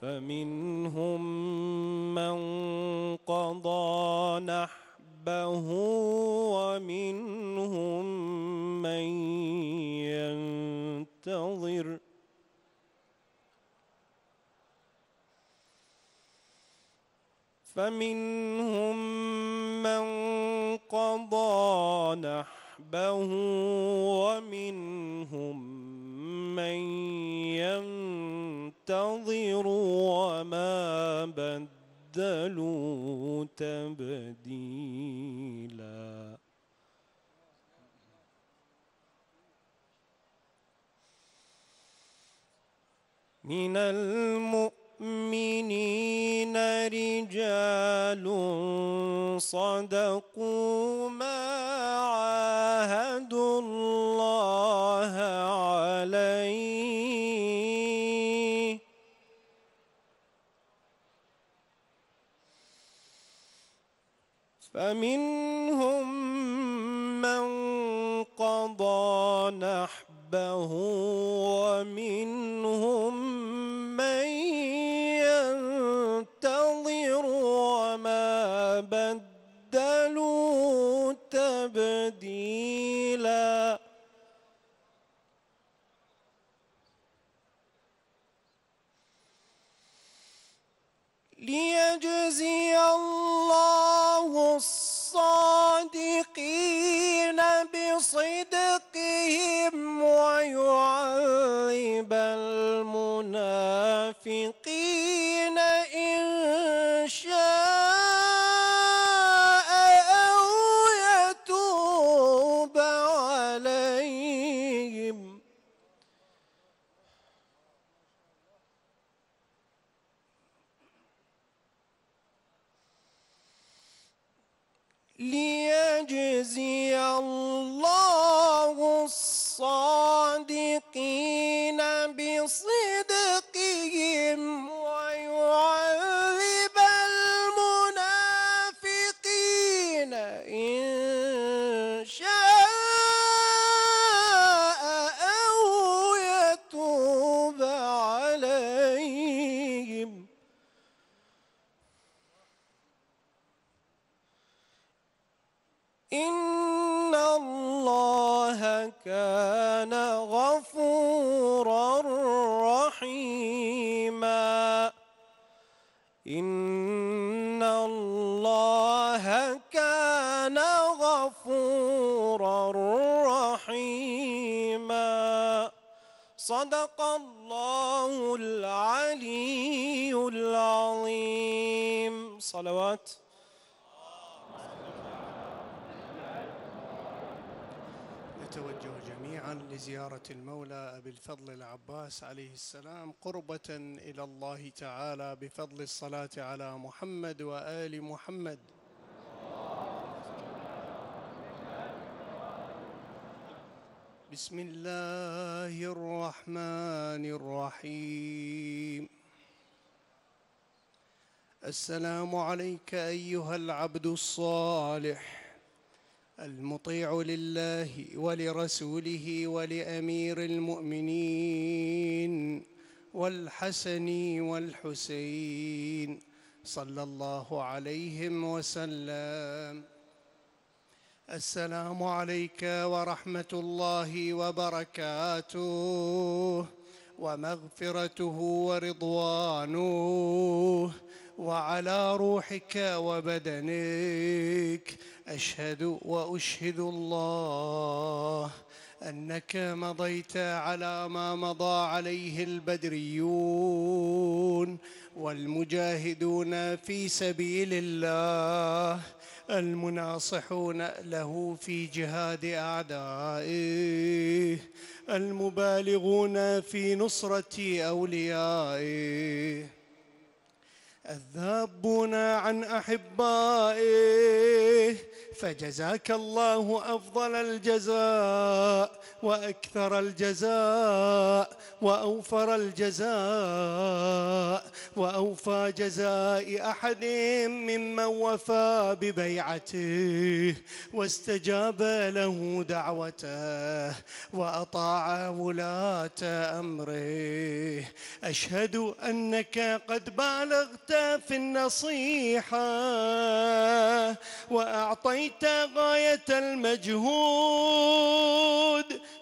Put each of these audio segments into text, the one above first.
فمنهم من قضى نحبه ومنهم من ينتظر. فمنهم من قضى نحبه ومنهم من ينتظر وما بدلوا تبديلا. من المؤمنين رجال صدقوا ما عاهدوا الله عليه فمنهم من قضى نحبه ومنهم بصدقهم ويعذب المنافقين إن شاء أو يتوب عليهم. ليجزي بصدقهم ويعذب المنافقين. إن شاء أو يتوب عليهم. إن الله كان غفورا إن الله كان غفورا رحيما. صدق الله العلي العظيم. صلوات نتوجه جميعا لزيارة المولى أبي الفضل العباس عليه السلام قربة إلى الله تعالى بفضل الصلاة على محمد وآل محمد. بسم الله الرحمن الرحيم. السلام عليك أيها العبد الصالح. المطيع لله ولرسوله ولأمير المؤمنين والحسن والحسين صلى الله عليهم وسلم. السلام عليك ورحمة الله وبركاته ومغفرته ورضوانه وعلى روحك وبدنك أشهد وأشهد الله أنك مضيت على ما مضى عليه البدريون والمجاهدون في سبيل الله المناصحون له في جهاد أعدائه المبالغون في نصرة أوليائه الذابون عن أحبائه فجزاك الله أفضل الجزاء وأكثر الجزاء. وأوفر الجزاء وأوفى جزاء أحد ممن وفى ببيعته واستجاب له دعوته وأطاع ولاة أمره. أشهد أنك قد بالغت في النصيحة وأعطيت غاية المجهود.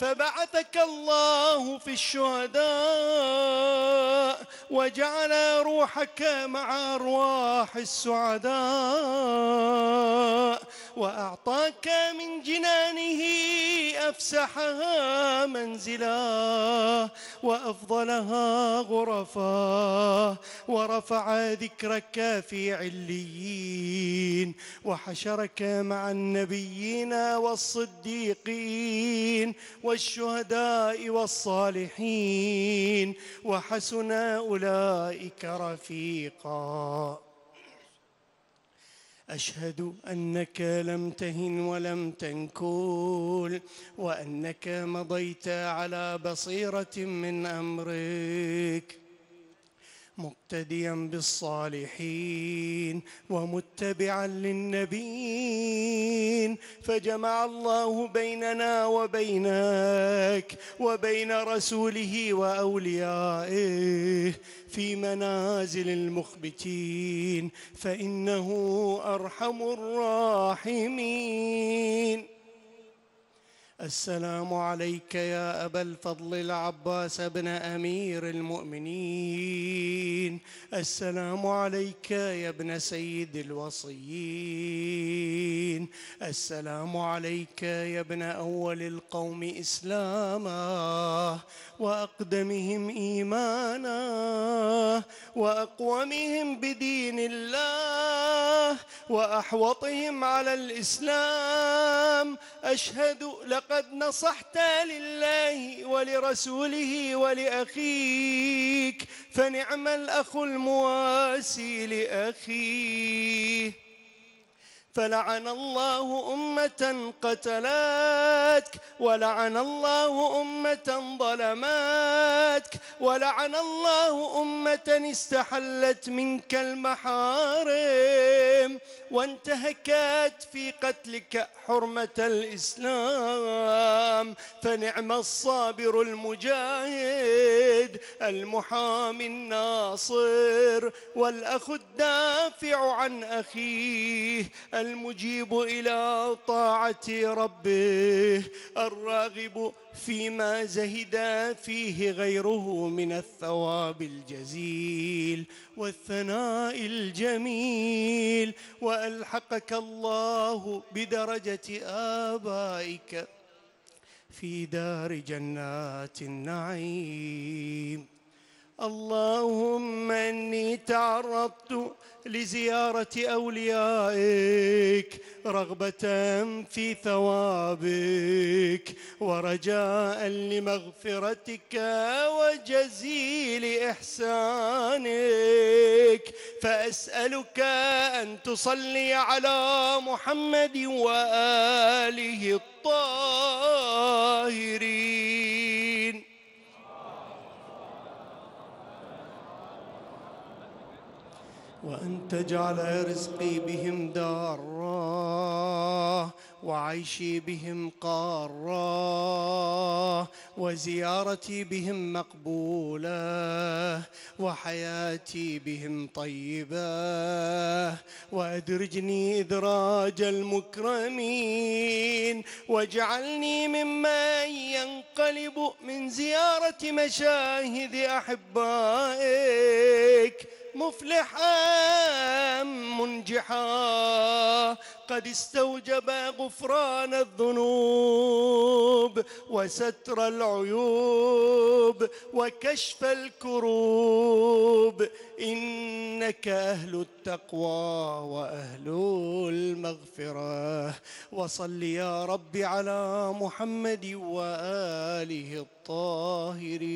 فبعثك الله في الشهداء وجعل روحك مع أرواح السعداء. وأعطاك من جنانه أفسحها منزلا وأفضلها غرفا ورفع ذكرك في عليين وحشرك مع النبيين والصديقين والشهداء والصالحين وحسن أولئك رفيقا. أشهد أنك لم تهن ولم تنكول وأنك مضيت على بصيرة من أمرك. مقتديا بالصالحين ومتبعا للنبيين. فجمع الله بيننا وبينك وبين رسوله وأوليائه في منازل المخبتين فإنه أرحم الراحمين. السلام عليك يا أبا الفضل العباس بن أمير المؤمنين. السلام عليك يا ابن سيد الوصيين. السلام عليك يا ابن أول القوم إسلاما وأقدمهم إيمانا وأقومهم بدين الله وأحوطهم على الإسلام. أشهد لقد نصحت لله ولرسوله ولأخيك فنعم الأخ المواسي لأخيه. فلعن الله أمة قتلاتك ولعن الله أمة ظلماتك ولعن الله أمة استحلت منك المحارم وانتهكت في قتلك حرمة الإسلام. فنعم الصابر المجاهد المحامي الناصر والأخ الدافع عن أخيه المجيب إلى طاعة ربه الراغب فيما زهد فيه غيره من الثواب الجزيل والثناء الجميل. وألحقك الله بدرجة آبائك في دار جنات النعيم. اللهم إني تعرضت لزيارة أوليائك رغبة في ثوابك ورجاء لمغفرتك وجزيل إحسانك. فأسألك أن تصلي على محمد وآله الطاهرين. وأن تجعل رزقي بهم دارا وعيشي بهم قارا وزيارتي بهم مقبولة وحياتي بهم طيبة وأدرجني إدراج المكرمين واجعلني ممن ينقلب من زيارة مشاهد أحبائك مفلحا منجحا. قد استوجب غفران الذنوب وستر العيوب وكشف الكروب. إنك أهل التقوى وأهل المغفرة. وصل يا رب على محمد وآله الطاهرين.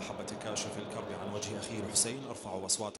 محبة كاشف الكرب عن وجه أخيه الحسين ارفعوا أصوات